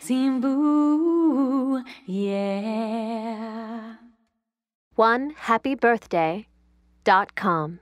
simbu yeah. One happy birthday dot com.